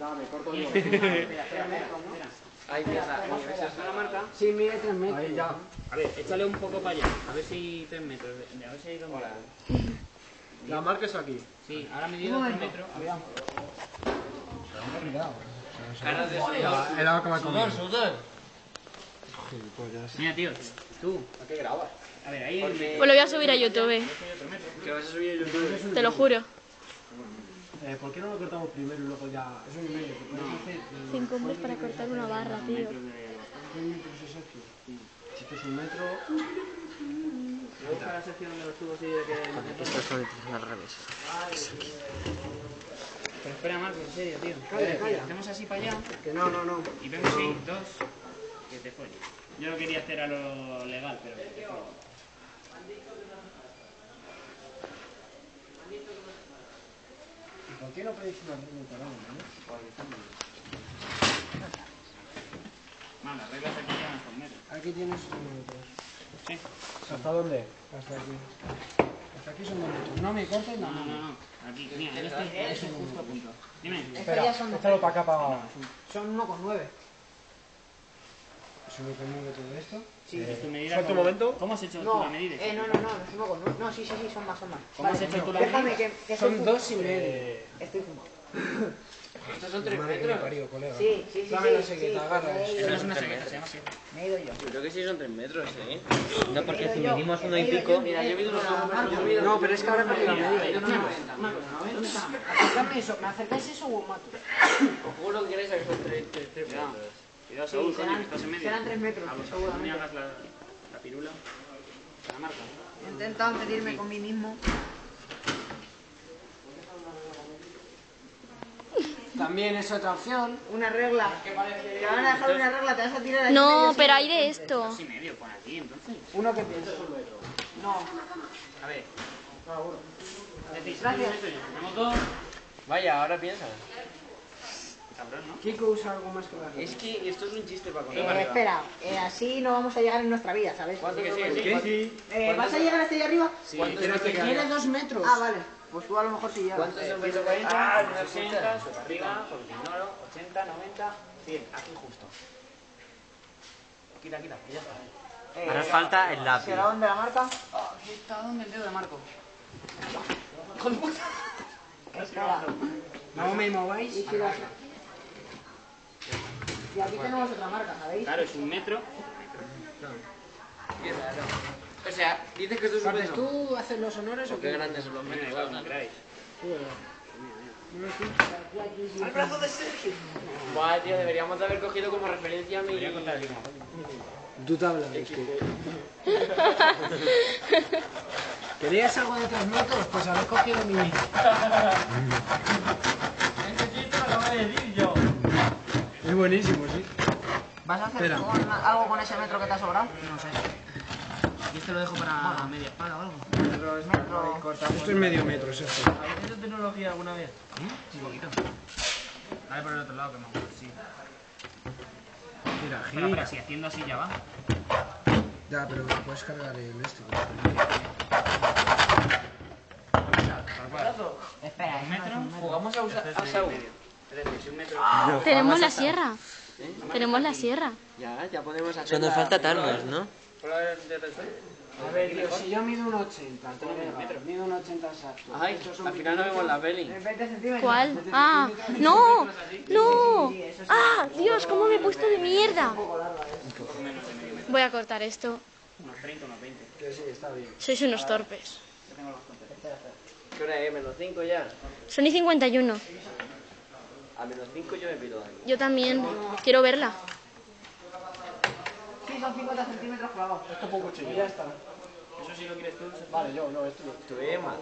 Dame, corto yo. Ahí empieza. ¿Está la marca? Sí, mide 3 metros. Ahí ya. A ver, échale un poco para allá. A ver si 3 metros. A ver si hay dos metros. La marca es aquí. Sí, ahora me dio 3 metros. A ver. Caras de sudor. El agua que me ha comido. sudor. Mira, tío, tú. ¿A qué grabas? A ver, ahí. Pues lo voy a subir a YouTube, Que vas a subir a YouTube. te lo juro. Eh, ¿Por qué no lo cortamos primero y luego ya...? Es un y medio. ¿te puedes hacer? Cinco hombres para cortar una barra, tío. ¿Qué metros es esto? Si esto es un metro... Me gusta la sección de los tubos y de que. Esto es con al revés. Pero espera, Marcos, en serio, tío. Calla, calla. Hacemos así para allá Que no, no, no. y vemos si dos. Que te folles. Yo lo quería hacer a lo legal, pero que te folles. ¿Y por qué no pedís una ritmo para uno, no? Vale, las reglas aquí llevan hasta un metro. Aquí tienes un metro. Sí. ¿Hasta dónde? Hasta aquí. Hasta aquí son dos metros. No me cortes No, nada. no, no, no. Aquí, mira, este, este justo a punto. Dime. Espera, échalo para acá, para... Son 1,9. ¿Es un metro todo esto? Sí, es tu medida. ¿Falta un ¿cómo- momento? ¿Cómo has hecho tú No, la medida? eh, no, no, no, no 1,9. No, sí, sí, sí, son más, son más. ¿Cómo has hecho tú la Déjame medida? que, que Son dos y medio. fumando. Estoy fumando. Estos son 3 Madre que me metros. parió, colega. Sí, sí, sí. Dame sí, la sí, agarra me he eso. no es una segueta, se llama así. Me he ido yo. Yo creo que sí son 3 metros, ¿eh? No, porque Me he si ido yo. medimos uno Me y he ido pico, mira, yo unos números, yo Marco, mido- No, pero es que ahora perdí la medida. Eso, ¿me acercáis eso o mato? Os juro que queréis que son 3 Cuidado. metros. Cuidado, Sí, Saúl, coño, estás en medio. serán 3 metros, A vos, no me seguramente. hagas la, la pirula. La marca. He intentado medirme con mí mismo. También es otra opción. Una regla. Te van a dejar una regla, te vas a tirar ahí No, medio, pero sí. hay de esto. Dos y medio, pon aquí, entonces. Uno que piensa. No. A ver. Gracias. Vaya, ahora piensa. Cabrón, ¿no? Kiko usa algo más que la Es que esto es un chiste para Eh, contar. espera, eh, así no vamos a llegar en nuestra vida, ¿sabes? Sí, que sí, sí. Sí. Eh, ¿Vas a llegar hasta allá arriba? ¿Cuántos Pero son que tiene dos metros. Ah, vale. Pues tú a lo mejor sí llegas. ¿Cuántos son 140, Ah, no 60, escuchas. sube arriba, porque ignoro, 80, 90, 100, aquí justo. Quita, quita, que ya está. Eh, Ahora falta el lápiz. ¿Será dónde la marca? Aquí está, ¿dónde el dedo de Marco? No me mováis. Y aquí tenemos otra marca, ¿sabéis? Claro, es un metro. Qué raro. O sea, dices que esto es un ¿Sabes metro. tú hacer los honores o Qué qué? grandes son los Mira, metros. igual, queráis. ¡Al brazo de Sergio! Buah, tío, deberíamos de haber cogido como referencia a mi... Tú te hablas. ¿Querías algo de tres metros? Pues habéis cogido mi... Este chiste lo acabo de decir yo. Es buenísimo, sí. ¿Vas a hacer Espera. con- algo con ese metro que te ha sobrado? No sé. Y este lo dejo para media espada o algo. Metro. Esto es medio metro, es esto. ¿Habéis hecho tecnología alguna vez? Un poquito. A ver por el otro lado que me acuerdo, sí. Mira, espera, gira. si haciendo así ya va. Ya, pero puedes cargar el este. Espera, Un metro. Jugamos a, usa- a Saúl. Es decir, si un metro. Tenemos la sierra. Tenemos la sierra. Ya, ya podemos hacer Solo nos falta Tarnos, ¿no? A ver, tío, si yo mido un 80, colega, mido un 80 exacto. Ay, al final no vemos la peli. 20 centímetros. ¿Cuál? Ah, no, no. Ah, Dios, cómo me he puesto de mierda. Voy a cortar esto. Unos 30, unos 20. Que sí, está bien. Sois unos torpes. ¿Qué hora es? ¿Menos 5 ya? Son y 51. A menos 5 yo me pido algo. Yo también. Quiero verla. Sí, son 50 centímetros clavados. Esto poco chico. Ya está. Eso sí lo quieres tú. Vale, yo, no, esto. Esto es más.